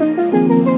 Música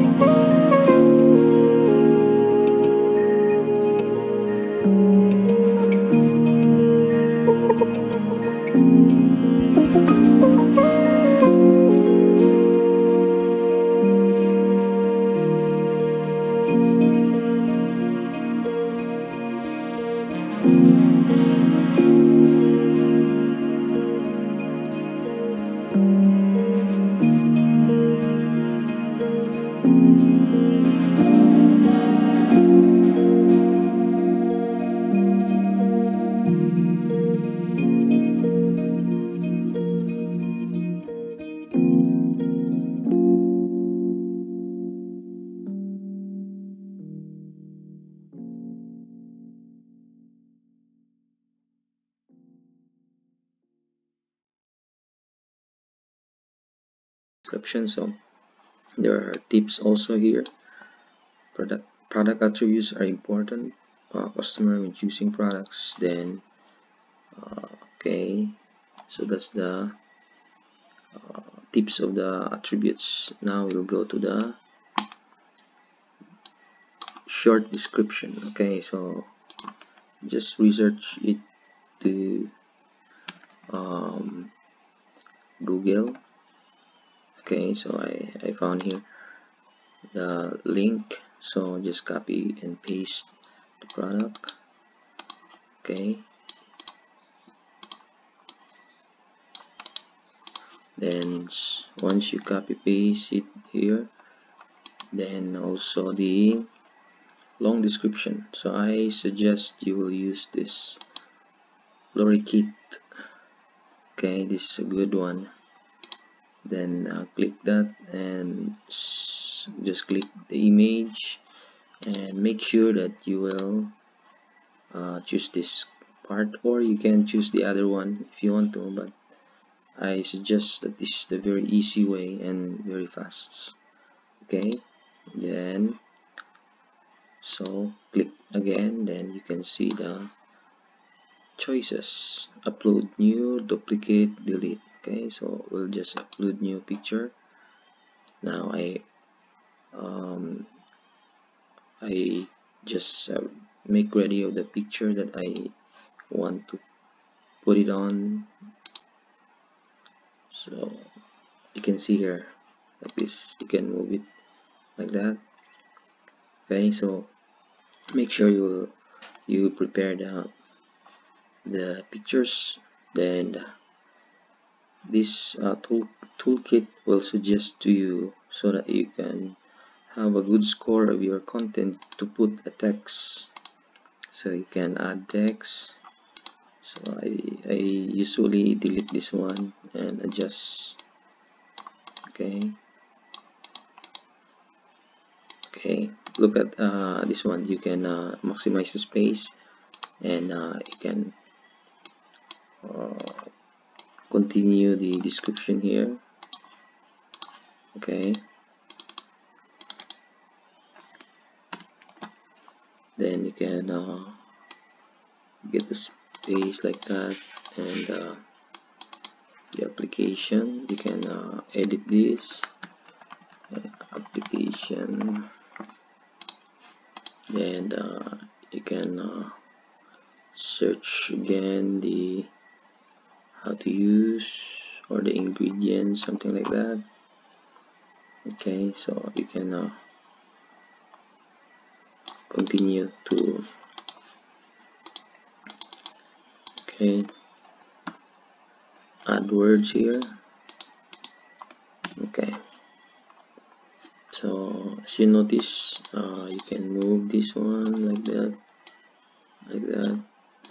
description so there are tips also here. Product product attributes are important. Uh, customer when choosing products then uh, okay so that's the uh, tips of the attributes. Now we'll go to the short description okay so just research it to um, Google okay so I, I found here the link. So just copy and paste the product. Okay. Then once you copy paste it here then also the long description. So I suggest you will use this Lorikeet. Okay this is a good one then uh, click that and just click the image and make sure that you will uh, choose this part or you can choose the other one if you want to but I suggest that this is the very easy way and very fast. Okay? Then so click again then you can see the choices. Upload new duplicate delete okay so we'll just upload new picture. Now I um, I just uh, make ready of the picture that I want to put it on. So you can see here like this you can move it like that. Okay so make sure you you prepare the the pictures then this uh, tool, toolkit will suggest to you so that you can have a good score of your content to put a text. So you can add text. So I, I usually delete this one and adjust. Okay. Okay. Look at uh, this one. You can uh, maximize the space and uh, you can uh, continue the description here. Okay. Then you can uh, get the space like that and uh, the application. You can uh, edit this. Application. And uh, you can uh, search again the how to use or the ingredients something like that. Okay so you can uh, continue to okay. Add words here. Okay. So as you notice uh, you can move this one like that like that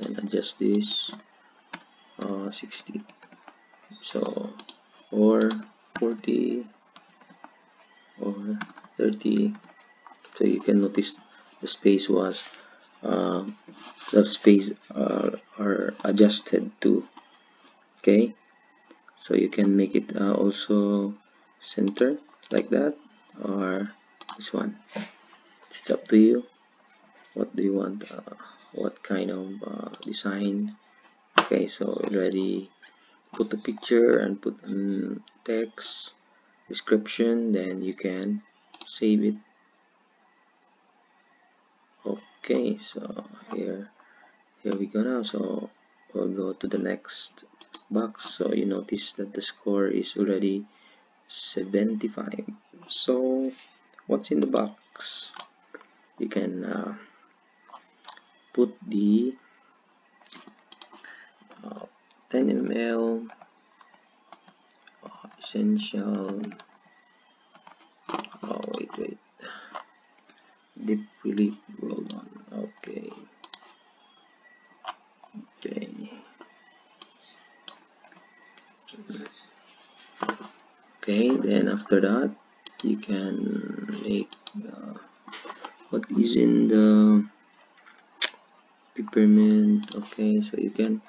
and adjust this uh, 60 so or 40 or 30 so you can notice the space was uh, the space uh, are adjusted to okay? So you can make it uh, also center like that or this one. It's up to you. What do you want uh, what kind of uh, design okay so already put the picture and put um, text description then you can save it. Okay so here here we go now. So we'll go to the next box. So you notice that the score is already 75 so what's in the box? You can uh, put the 10 ml uh, essential. Oh wait wait. Deep relief roll on. Okay. Okay. Okay then after that you can make uh, what is in the peppermint. Okay so you can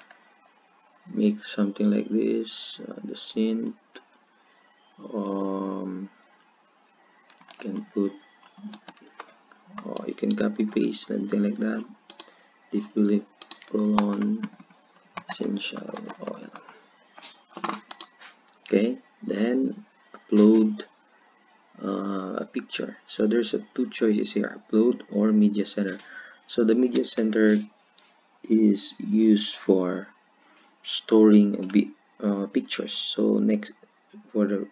make something like this uh, the scent um, you can put or you can copy paste something like that. Deep relief roll-on essential oil. Okay then upload uh, a picture. So there's a two choices here upload or media center. So the media center is used for storing a bit uh, pictures. So next for the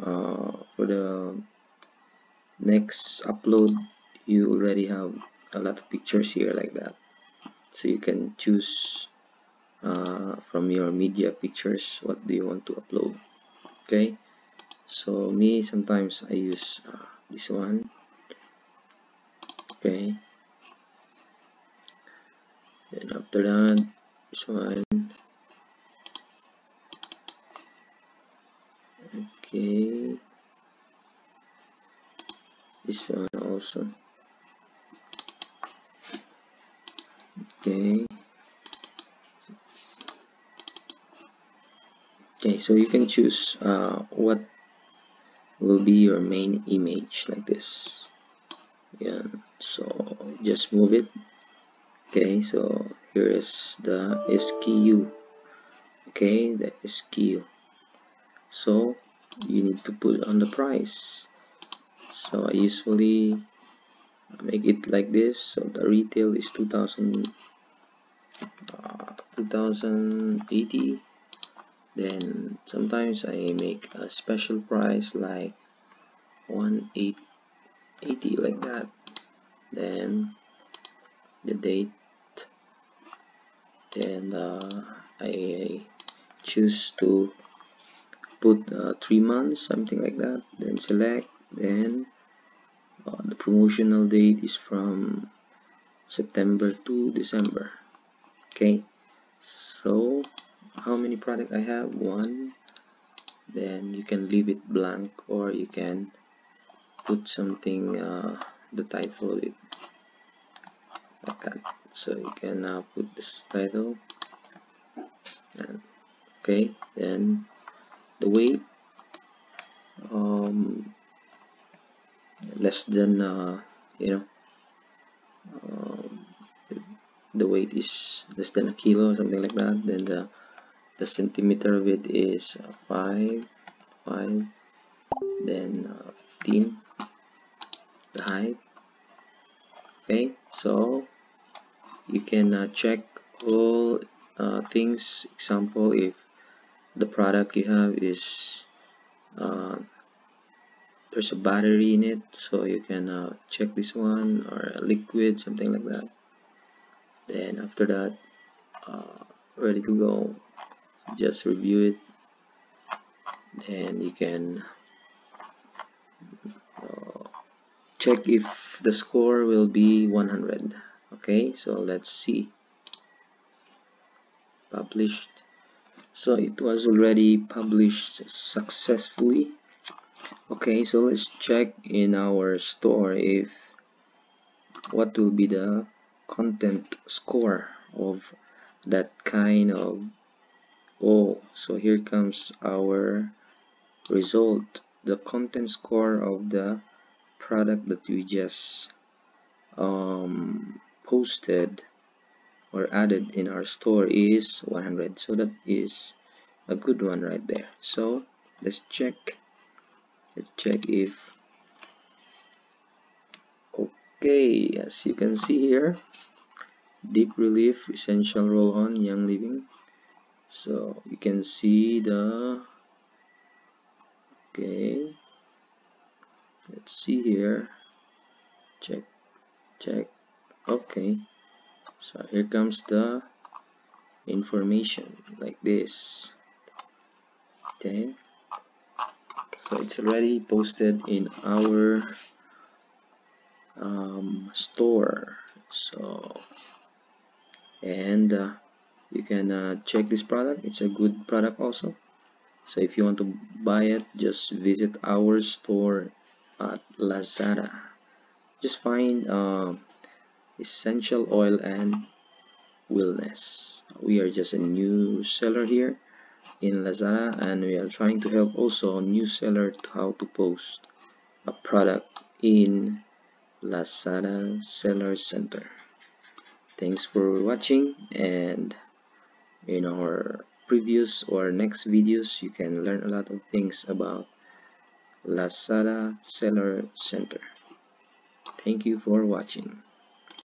uh, for the next upload you already have a lot of pictures here like that. So you can choose uh, from your media pictures what do you want to upload. Okay? So me sometimes I use uh, this one. Okay? Then after that this one okay. This one also. Okay. Okay so you can choose uh, what will be your main image like this. Yeah so just move it. Okay so here is the SKU okay the SKU so you need to put on the price. So I usually make it like this. So the retail is 2000 uh, 2080 then sometimes I make a special price like 1880 like that. Then the date then uh, I choose to put uh, three months something like that then select then uh, the promotional date is from September to December okay? So how many product I have? One then you can leave it blank or you can put something uh, the title it like that. So you can uh, put this title and okay then the weight um, less than uh, you know um, the weight is less than a kilo something like that then the the centimeter width is uh, 5 5 then uh, 15 the height. Okay so you can uh, check all uh, things. Example if the product you have is uh, there's a battery in it so you can uh, check this one or a liquid something like that. Then after that uh, ready to go. Just review it. And you can uh, check if the score will be 100 okay? So let's see. Published so it was already published successfully. Okay so let's check in our store if what will be the content score of that kind of oh so here comes our result. The content score of the product that we just um, posted or added in our store is 100 so that is a good one right there. So let's check. Let's check if okay as you can see here deep relief essential roll on young living. So you can see the okay let's see here. Check check okay so here comes the information like this. Okay. So it's already posted in our um, store. So and uh, you can uh, check this product. It's a good product also. So if you want to buy it just visit our store at Lazada. Just find uh, essential oil and wellness we are just a new seller here in Lazada and we are trying to help also new seller to how to post a product in Lazada Seller Center. Thanks for watching and in our previous or next videos you can learn a lot of things about Lazada Seller Center. Thank you for watching.